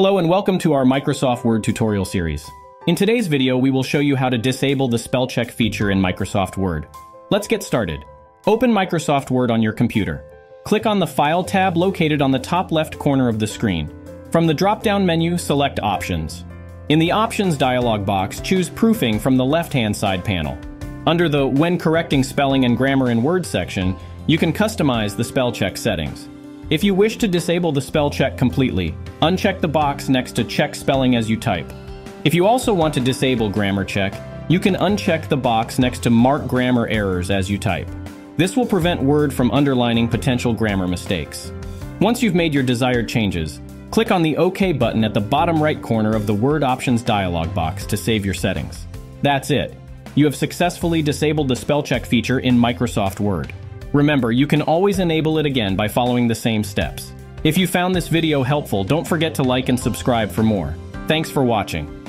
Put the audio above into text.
Hello and welcome to our Microsoft Word tutorial series. In today's video, we will show you how to disable the spell check feature in Microsoft Word. Let's get started. Open Microsoft Word on your computer. Click on the File tab located on the top left corner of the screen. From the drop-down menu, select Options. In the Options dialog box, choose Proofing from the left-hand side panel. Under the When Correcting Spelling and Grammar in Word section, you can customize the spell check settings. If you wish to disable the spell check completely, uncheck the box next to Check Spelling as you type. If you also want to disable grammar check, you can uncheck the box next to Mark Grammar Errors as you type. This will prevent Word from underlining potential grammar mistakes. Once you've made your desired changes, click on the OK button at the bottom right corner of the Word Options dialog box to save your settings. That's it. You have successfully disabled the spell check feature in Microsoft Word. Remember, you can always enable it again by following the same steps. If you found this video helpful, don't forget to like and subscribe for more. Thanks for watching.